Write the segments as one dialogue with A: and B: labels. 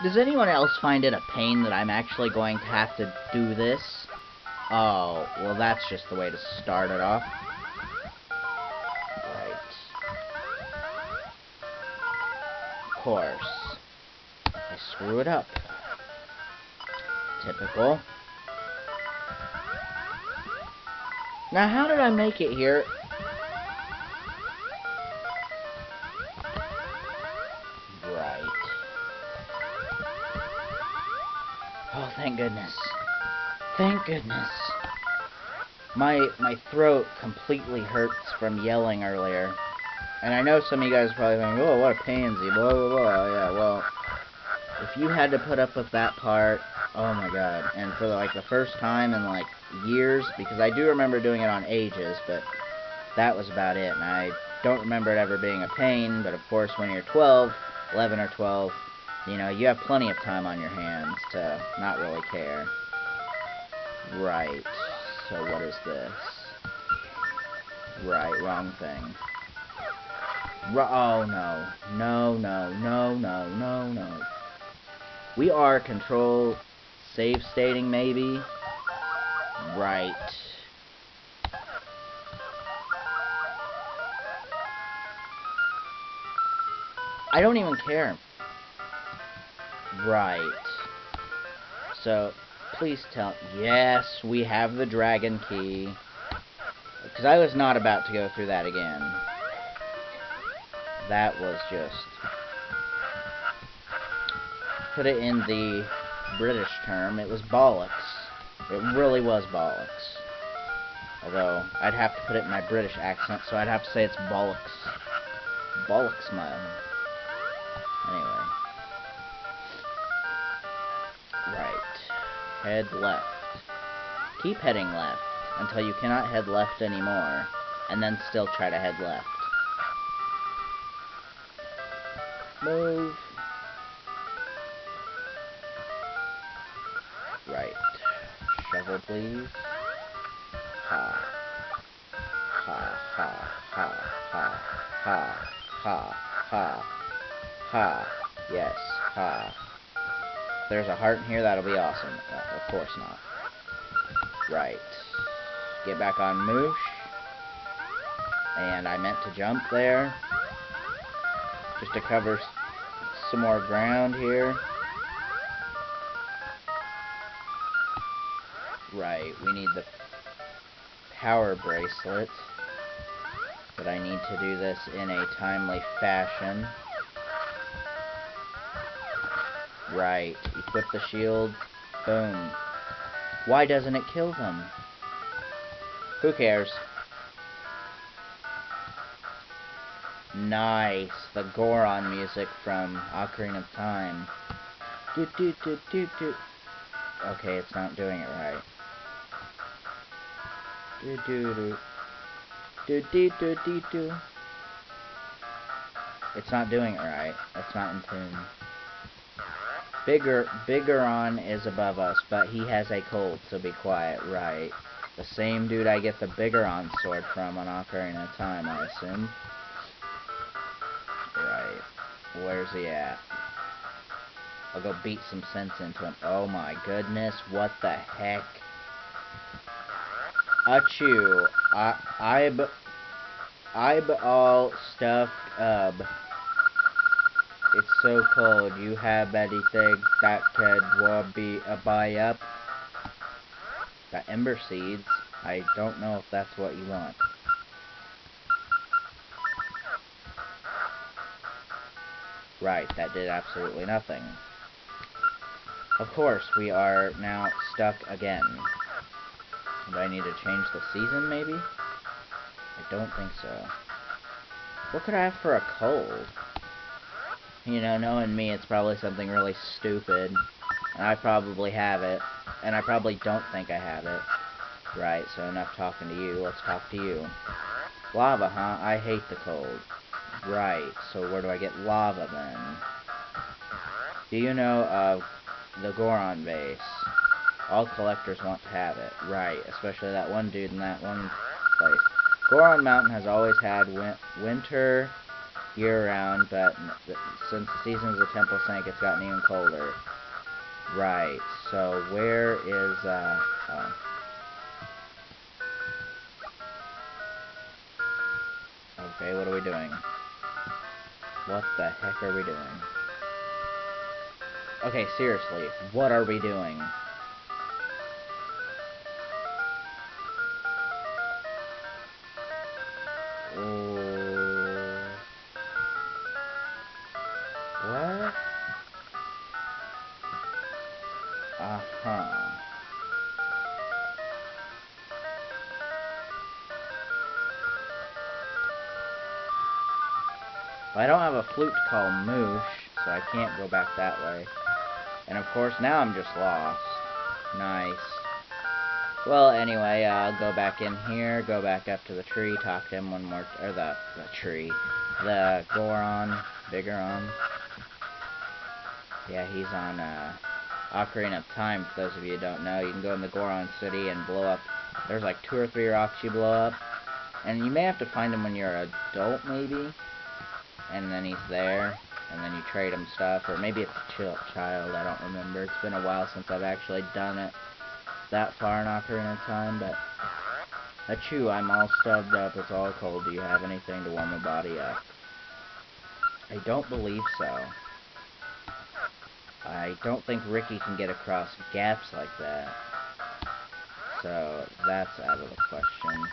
A: Does anyone else find it a pain that I'm actually going to have to do this? Oh, well that's just the way to start it off. Right. Of course. I screw it up. Typical. Now how did I make it here? Thank goodness. Thank goodness. My my throat completely hurts from yelling earlier. And I know some of you guys are probably thinking, oh, what a pansy, blah, blah, blah. Yeah, well, if you had to put up with that part, oh my god. And for like the first time in like years, because I do remember doing it on ages, but that was about it. And I don't remember it ever being a pain, but of course when you're 12, 11 or 12, you know, you have plenty of time on your hands to not really care. Right. So what is this? Right, wrong thing. Ru oh no. No, no, no, no, no, no. We are control save stating maybe. Right. I don't even care. Right. So, please tell... Yes, we have the dragon key. Because I was not about to go through that again. That was just... Put it in the British term, it was bollocks. It really was bollocks. Although, I'd have to put it in my British accent, so I'd have to say it's bollocks. Bollocks, man. Anyway. Head left. Keep heading left until you cannot head left anymore, and then still try to head left. Move. Right. Shovel, please. Ha. Ha, ha, ha, ha, ha, ha, ha, ha. Yes, ha. There's a heart in here, that'll be awesome. Uh, of course not. Right. Get back on Moosh. And I meant to jump there. Just to cover some more ground here. Right, we need the power bracelet. But I need to do this in a timely fashion. Right, equip the shield. Boom. Why doesn't it kill them? Who cares? Nice. The Goron music from Ocarina of Time. Do do do do do. Okay, it's not doing it right. Do do do. Do do do do do. It's not doing it right. It's not in tune. Bigger Bigoron is above us, but he has a cold, so be quiet, right. The same dude I get the Bigoron sword from on Ocarina of Time, I assume. Right. Where's he at? I'll go beat some sense into him. Oh my goodness, what the heck? Achu. I, I'b... I'b all stuffed up. It's so cold. You have anything that can be a buy up? The ember seeds. I don't know if that's what you want. Right, that did absolutely nothing. Of course, we are now stuck again. Do I need to change the season, maybe? I don't think so. What could I have for a cold? You know, knowing me, it's probably something really stupid. And I probably have it. And I probably don't think I have it. Right, so enough talking to you. Let's talk to you. Lava, huh? I hate the cold. Right, so where do I get lava then? Do you know of the Goron base? All collectors want to have it. Right, especially that one dude in that one place. Goron Mountain has always had win winter year-round, but since the season of the Temple sank, it's gotten even colder. Right, so where is, uh, oh. Okay, what are we doing? What the heck are we doing? Okay, seriously, what are we doing? I don't have a flute to call Moosh, so I can't go back that way. And of course, now I'm just lost. Nice. Well, anyway, I'll go back in here, go back up to the tree, talk to him one more, or the, the tree, the Goron, Bigoron. Yeah, he's on uh, Ocarina of Time, for those of you who don't know. You can go in the Goron City and blow up. There's like two or three rocks you blow up. And you may have to find him when you're an adult, maybe. And then he's there. And then you trade him stuff. Or maybe it's a chill child, I don't remember. It's been a while since I've actually done it that far in Ocarina of Time, but... Achoo, I'm all stubbed up, it's all cold. Do you have anything to warm my body up? I don't believe so. I don't think Ricky can get across gaps like that. So, that's out of the question.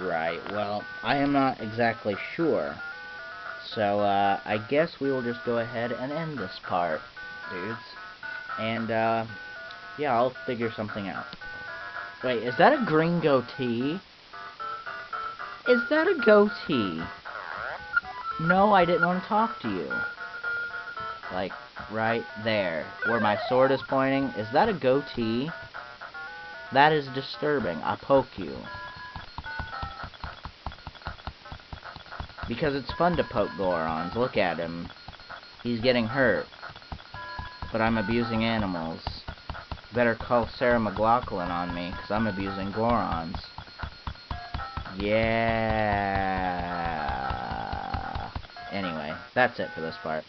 A: Right, well, I am not exactly sure. So, uh, I guess we will just go ahead and end this part, dudes. And, uh, yeah, I'll figure something out. Wait, is that a green goatee? Is that a goatee? No, I didn't want to talk to you. Like, right there, where my sword is pointing. Is that a goatee? That is disturbing. I poke you. Because it's fun to poke Gorons. Look at him. He's getting hurt. But I'm abusing animals. Better call Sarah McLachlan on me, because I'm abusing Gorons. Yeah. Anyway, that's it for this part.